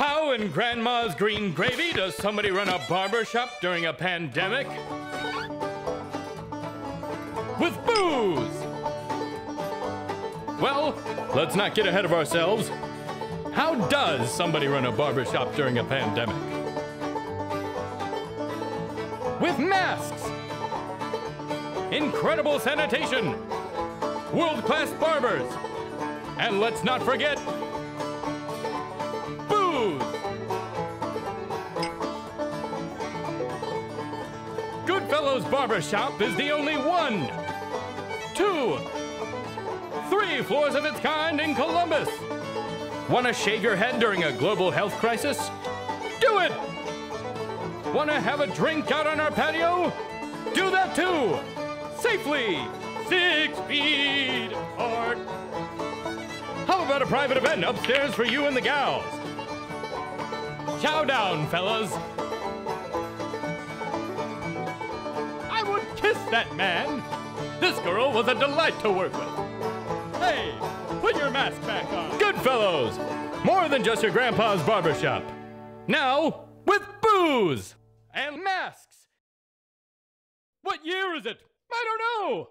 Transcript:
How in Grandma's green gravy does somebody run a barber shop during a pandemic? With booze! Well, let's not get ahead of ourselves. How does somebody run a barber shop during a pandemic? With masks! Incredible sanitation! World class barbers! And let's not forget Goodfellows Barbershop is the only one, two, three floors of its kind in Columbus. Want to shave your head during a global health crisis? Do it! Want to have a drink out on our patio? Do that too! Safely! Six feet apart. How about a private event upstairs for you and the gals? Chow down, fellas. Kiss that man. This girl was a delight to work with. Hey, put your mask back on. Good fellows. More than just your grandpa's barbershop. Now, with booze and masks. What year is it? I don't know.